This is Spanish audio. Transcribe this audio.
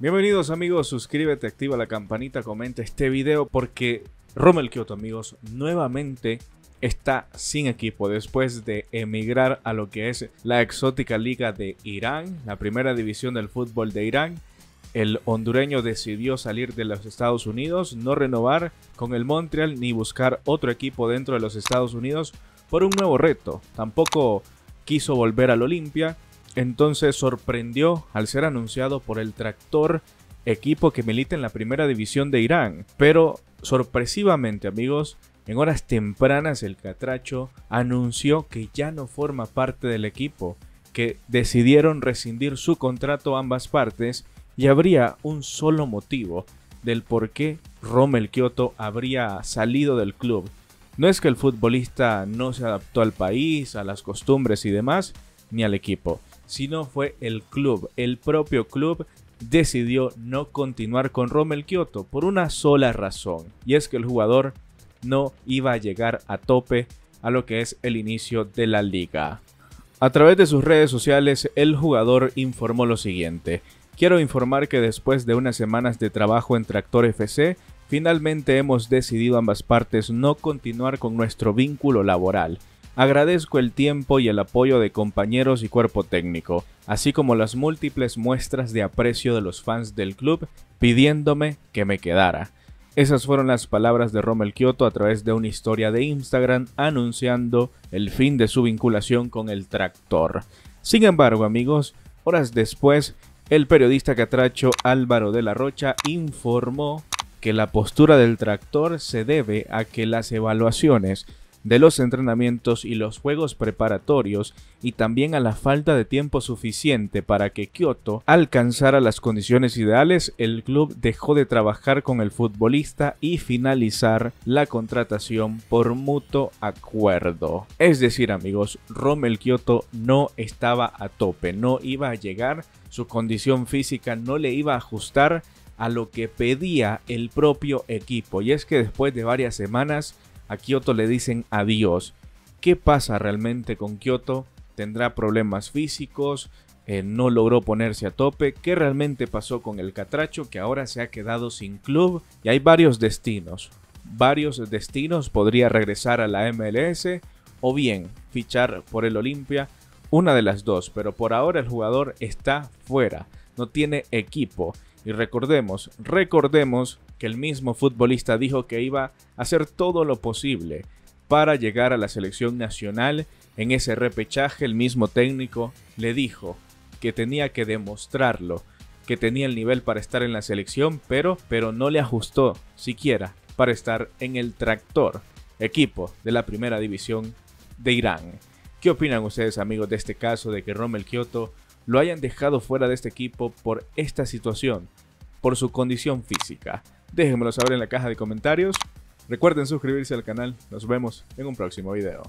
Bienvenidos amigos, suscríbete, activa la campanita, comenta este video porque Rommel Kyoto amigos nuevamente está sin equipo después de emigrar a lo que es la exótica liga de Irán, la primera división del fútbol de Irán. El hondureño decidió salir de los Estados Unidos, no renovar con el Montreal ni buscar otro equipo dentro de los Estados Unidos por un nuevo reto. Tampoco quiso volver al Olimpia, entonces sorprendió al ser anunciado por el Tractor, equipo que milita en la primera división de Irán. Pero sorpresivamente amigos, en horas tempranas el Catracho anunció que ya no forma parte del equipo, que decidieron rescindir su contrato ambas partes y habría un solo motivo del por qué Rommel Kyoto habría salido del club. No es que el futbolista no se adaptó al país, a las costumbres y demás, ni al equipo, sino fue el club, el propio club decidió no continuar con Rommel Kyoto por una sola razón, y es que el jugador no iba a llegar a tope a lo que es el inicio de la liga. A través de sus redes sociales, el jugador informó lo siguiente. Quiero informar que después de unas semanas de trabajo en Tractor FC, finalmente hemos decidido ambas partes no continuar con nuestro vínculo laboral. Agradezco el tiempo y el apoyo de compañeros y cuerpo técnico, así como las múltiples muestras de aprecio de los fans del club pidiéndome que me quedara. Esas fueron las palabras de Rommel Kyoto a través de una historia de Instagram anunciando el fin de su vinculación con el tractor. Sin embargo, amigos, horas después, el periodista catracho Álvaro de la Rocha informó que la postura del tractor se debe a que las evaluaciones de los entrenamientos y los juegos preparatorios y también a la falta de tiempo suficiente para que Kyoto alcanzara las condiciones ideales, el club dejó de trabajar con el futbolista y finalizar la contratación por mutuo acuerdo. Es decir, amigos, Rommel Kyoto no estaba a tope, no iba a llegar, su condición física no le iba a ajustar a lo que pedía el propio equipo. Y es que después de varias semanas a Kyoto le dicen adiós. ¿Qué pasa realmente con Kyoto? ¿Tendrá problemas físicos? Eh, ¿No logró ponerse a tope? ¿Qué realmente pasó con el Catracho que ahora se ha quedado sin club? Y hay varios destinos. Varios destinos. Podría regresar a la MLS o bien fichar por el Olimpia. Una de las dos, pero por ahora el jugador está fuera. No tiene equipo. Y recordemos, recordemos que el mismo futbolista dijo que iba a hacer todo lo posible para llegar a la selección nacional. En ese repechaje el mismo técnico le dijo que tenía que demostrarlo, que tenía el nivel para estar en la selección, pero, pero no le ajustó siquiera para estar en el tractor, equipo de la primera división de Irán. ¿Qué opinan ustedes amigos de este caso de que Rommel Kyoto lo hayan dejado fuera de este equipo por esta situación, por su condición física. Déjenmelo saber en la caja de comentarios. Recuerden suscribirse al canal. Nos vemos en un próximo video.